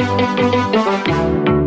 Música